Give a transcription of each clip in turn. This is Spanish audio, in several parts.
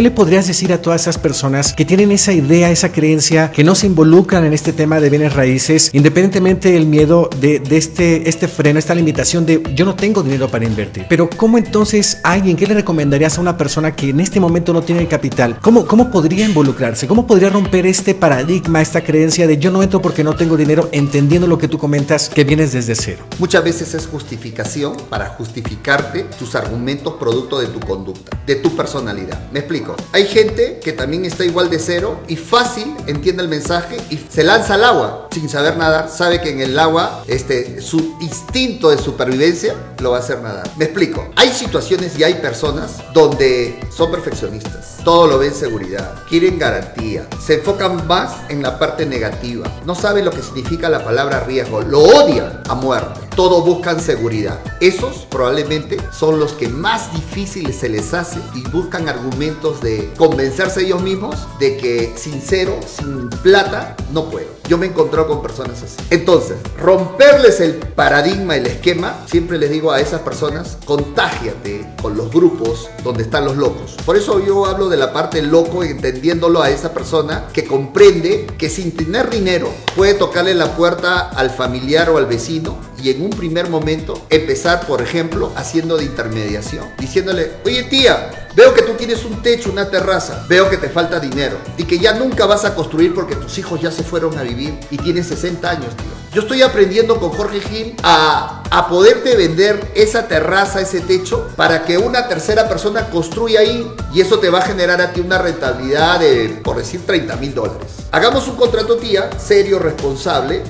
¿qué le podrías decir a todas esas personas que tienen esa idea, esa creencia, que no se involucran en este tema de bienes raíces, independientemente del miedo de, este, este freno, esta limitación de yo no tengo dinero para invertir? Pero ¿cómo entonces alguien, qué le recomendarías a una persona que en este momento no tiene el capital? ¿Cómo, cómo podría involucrarse? ¿Cómo podría romper este paradigma, esta creencia de yo no entro porque no tengo dinero, entendiendo lo que tú comentas, que vienes desde cero? Muchas veces es justificación para justificarte tus argumentos producto de tu conducta, de tu personalidad. Me explico. Hay gente que también está igual de cero y fácil entiende el mensaje y se lanza al agua sin saber nadar. Sabe que en el agua este, su instinto de supervivencia lo va a hacer nadar. Me explico. Hay situaciones y hay personas donde son perfeccionistas. Todo lo ven seguridad. Quieren garantía. Se enfocan más en la parte negativa. No saben lo que significa la palabra riesgo. Lo odian a muerte. Todos buscan seguridad. Esos probablemente son los que más difíciles se les hace y buscan argumentos de convencerse ellos mismos de que sin cero, sin plata, no puedo. Yo me he encontrado con personas así. Entonces, romperles el paradigma, el esquema, siempre les digo a esas personas, contágiate con los grupos donde están los locos. Por eso yo hablo de la parte loco, entendiéndolo a esa persona que comprende que sin tener dinero puede tocarle la puerta al familiar o al vecino y en un primer momento empezar, por ejemplo, haciendo de intermediación, diciéndole, oye tía, veo que tú tienes un techo, una terraza, veo que te falta dinero y que ya nunca vas a construir porque tus hijos ya se fueron a vivir y tienes 60 años, tío. Yo estoy aprendiendo con Jorge Gil a, a poderte vender esa terraza, ese techo, para que una tercera persona construya ahí y eso te va a generar a ti una rentabilidad de, por decir, 30 mil dólares. Hagamos un contrato, tía, serio, responsable,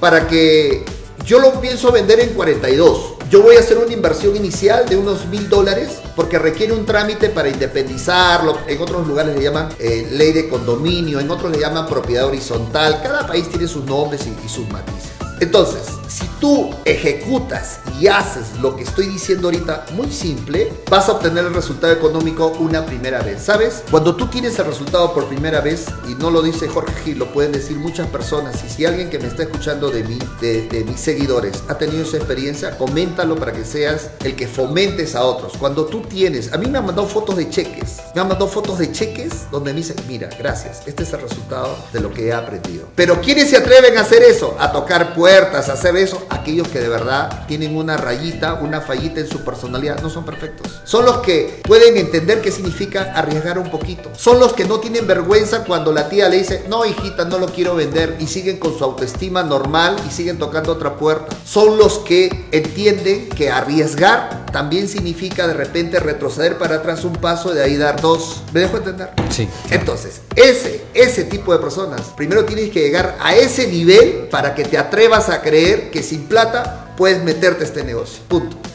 para que yo lo pienso vender en 42. Yo voy a hacer una inversión inicial de unos mil dólares porque requiere un trámite para independizarlo. En otros lugares le llaman eh, ley de condominio, en otros le llaman propiedad horizontal. Cada país tiene sus nombres y, y sus matices. Entonces, si tú ejecutas y haces lo que estoy diciendo ahorita muy simple, vas a obtener el resultado económico una primera vez. ¿Sabes? Cuando tú tienes el resultado por primera vez, y no lo dice Jorge Gil, lo pueden decir muchas personas, y si alguien que me está escuchando de mí, de, mis seguidores, ha tenido esa experiencia, coméntalo para que seas el que fomentes a otros. Cuando tú tienes, a mí me han mandado fotos de cheques, me han mandado fotos de cheques donde me dicen, mira, gracias, este es el resultado de lo que he aprendido. Pero ¿quiénes se atreven a hacer eso? A tocar puertas, a hacer eso, aquellos que de verdad tienen una rayita, una fallita en su personalidad, no son perfectos. Son los que pueden entender qué significa arriesgar un poquito. Son los que no tienen vergüenza cuando la tía le dice, no hijita, no lo quiero vender y siguen con su autoestima normal y siguen tocando otra puerta. Son los que entienden que arriesgar también significa de repente retroceder para atrás un paso y de ahí dar dos. ¿Me dejo entender? Sí. Entonces, ese, ese tipo de personas, primero tienes que llegar a ese nivel para que te atrevas a creer que sin plata puedes meterte a este negocio. Punto.